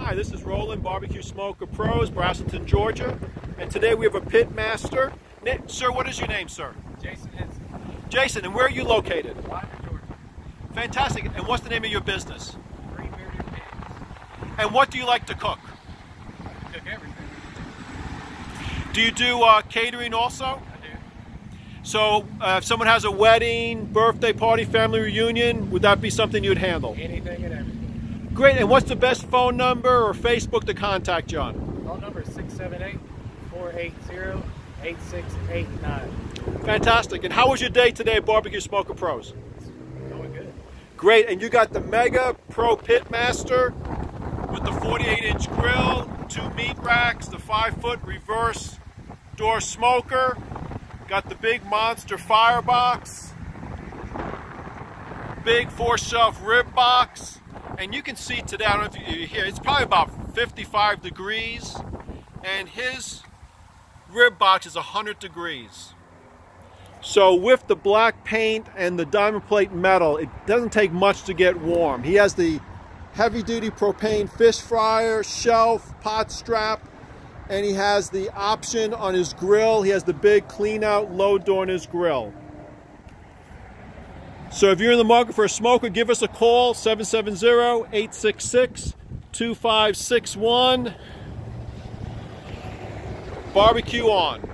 Hi, this is Roland, Barbecue Smoker Pros, Braselton, Georgia. And today we have a pit master. Sir, what is your name, sir? Jason Henson, Jason, and where are you located? Georgia. Fantastic. And what's the name of your business? Three bearded pigs. And what do you like to cook? Cook everything. Do you do uh, catering also? I do. So uh, if someone has a wedding, birthday party, family reunion, would that be something you'd handle? Anything and everything. Great. And what's the best phone number or Facebook to contact you on? Phone number is 678 480 8689. Fantastic. And how was your day today at Barbecue Smoker Pros? Going good. Great. And you got the Mega Pro Pitmaster with the 48 inch grill, two meat racks, the 5 foot reverse door smoker, got the big monster firebox, big four shelf rib box. And you can see today, I don't know if you hear, it's probably about 55 degrees. And his rib box is 100 degrees. So with the black paint and the diamond plate metal, it doesn't take much to get warm. He has the heavy duty propane fish fryer, shelf, pot strap, and he has the option on his grill. He has the big clean out load door on his grill. So if you're in the market for a smoker, give us a call, 770-866-2561. Barbecue on.